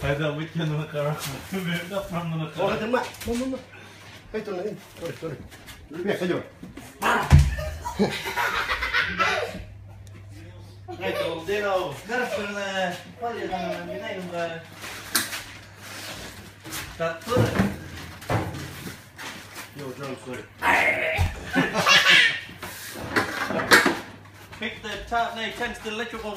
Hayda weekend nakarak. Benda from Oh, nakarak. kata mak. Mama, mama. Hey, tu. Sorry, sorry. Lebih. Ito, dito. Ko na. Pwede na naman. Tatlo. Yo, Pick the top, na, change the electrical